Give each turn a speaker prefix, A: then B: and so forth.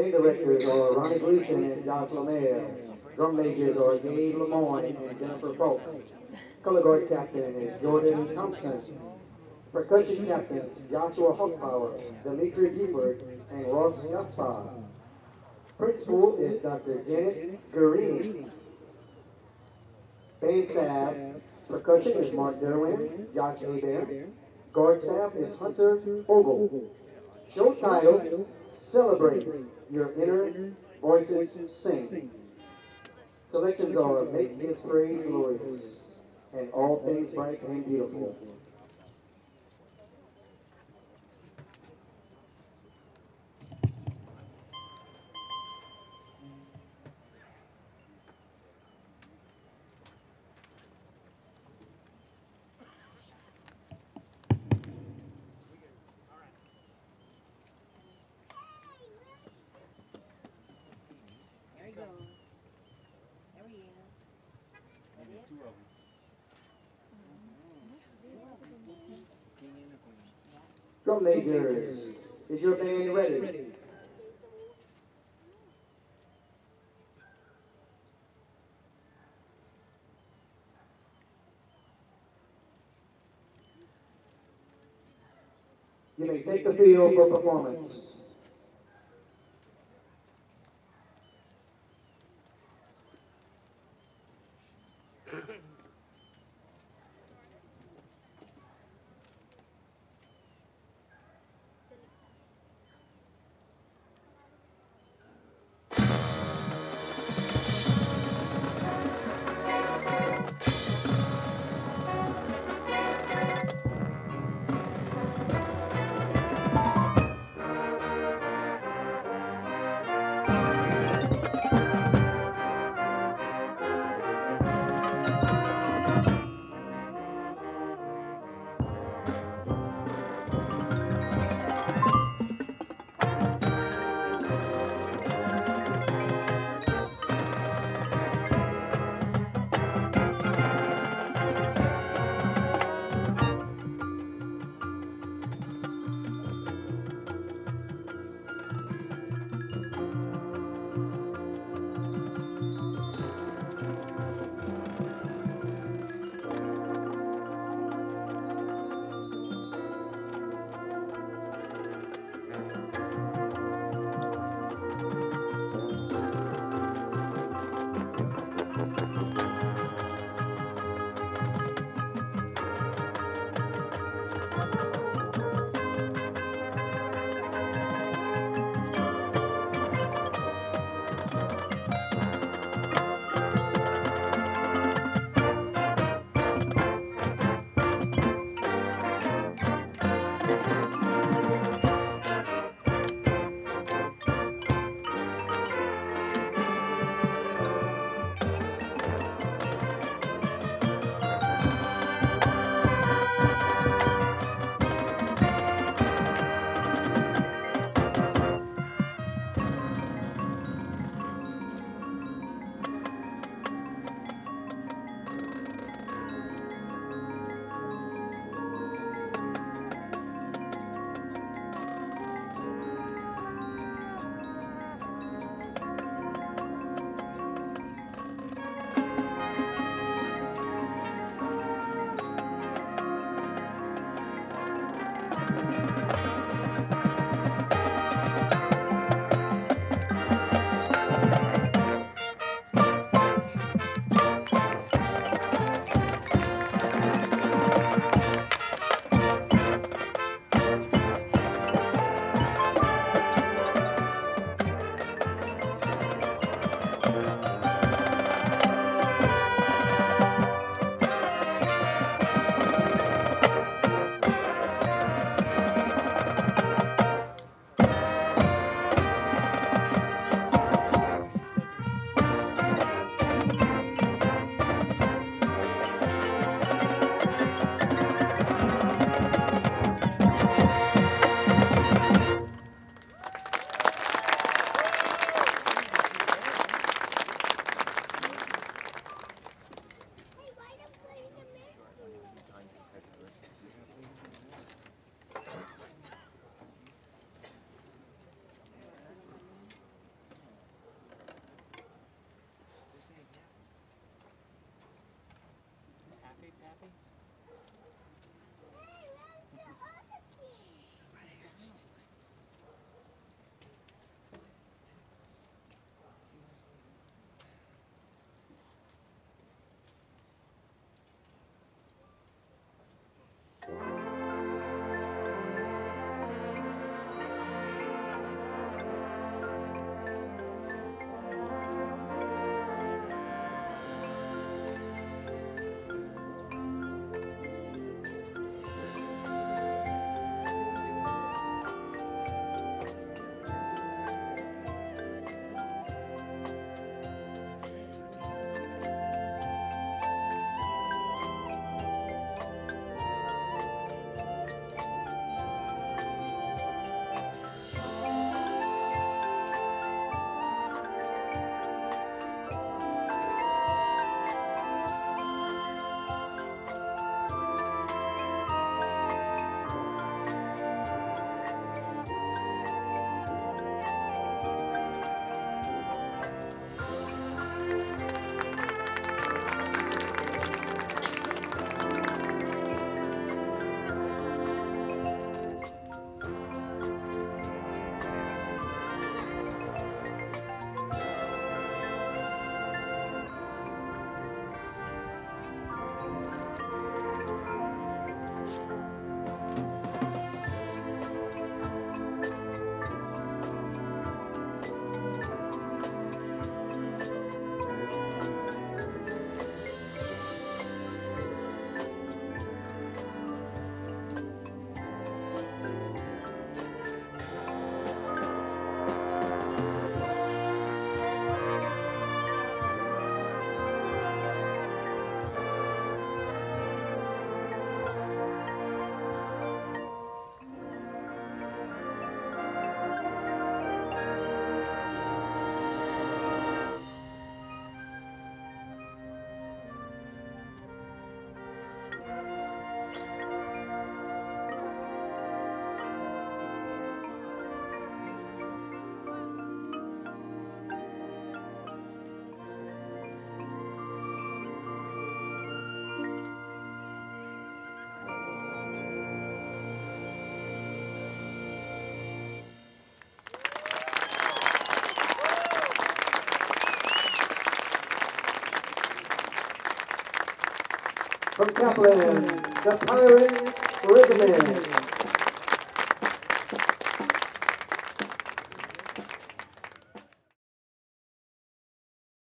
A: Band directors are Ronnie Gleason and Josh Lemare. Drum majors are Gabe Lemoyne and Jennifer Folk. Color guard captain is Jordan Thompson. Percussion captains Joshua Hochbauer, Dimitri Gifford, and Ross Gaspar. Principal is Dr. Janet Gurini. Band staff, percussion is Mark Derwin, Josh Abear. Guard staff is Hunter Ogle. Show title, Celebrate Your Inner Voices Sing. Selections are Make His Praise Glorious and All Things Bright and Beautiful.
B: There's two of them.
A: Drum majors, is your band ready? You may take the field for performance. From Kaplan, the Pirate Rhythmist.